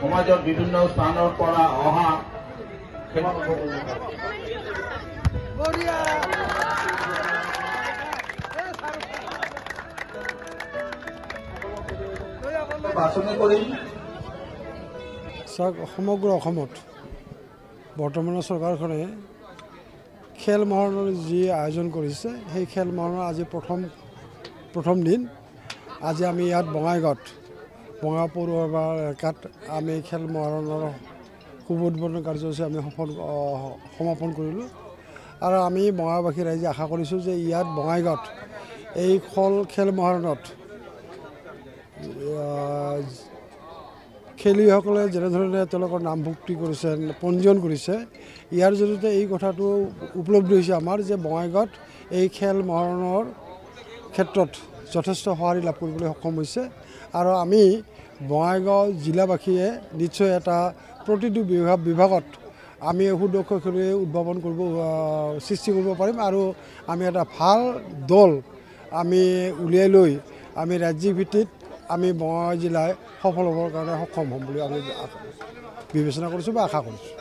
সমাজৰ বিভিন্ন স্থানৰ পৰা অহা বাছনি কৰিম চাওক সমগ্ৰ অসমত বৰ্তমানৰ চৰকাৰখনে খেল মহাৰণৰ যি আয়োজন কৰিছে সেই খেল মহাৰণৰ আজি প্ৰথম প্ৰথম দিন। আজি আমি ইয়াত বঙাইগাঁৱত বঙা পৌৰসভা এলেকাত আমি খেল মহাৰণৰ শুভ উদ্বোধন কাৰ্যসূচী আমি সফল সমাপন কৰিলোঁ। আৰু আমি বঙাইবাসী ৰাইজে আশা কৰিছোঁ যে ইয়াত বঙাইগাঁৱত এই খল খেল মহাৰণত খেলুৱৈসকলে যেনেধৰণে তেওঁলোকৰ নামভুক্তি কৰিছে পঞ্জীয়ন কৰিছে ইয়াৰ জৰিয়তে এই কথাটো উপলব্ধি হৈছে আমাৰ যে বঙাইগাঁৱত এই খেল মহাৰণৰ ক্ষেত্ৰত যথেষ্ট সঁহাৰি লাভ কৰিবলৈ সক্ষম হৈছে। আৰু আমি বঙাইগাঁও জিলাবাসীয়ে নিশ্চয় এটা প্ৰতিটো বিভাগ বিভাগত আমি সুদক্ষ খেলুৱৈ উদ্ভাৱন কৰিব সৃষ্টি কৰিব পাৰিম আৰু আমি এটা ভাল দল আমি উলিয়াই লৈ আমি ৰাজ্যিক ভিত্তিত আমি বঙাইগাঁও জিলাই সফল হ'বৰ কাৰণে সক্ষম হ'ম বুলি আমি বিবেচনা কৰিছোঁ বা আশা কৰিছোঁ।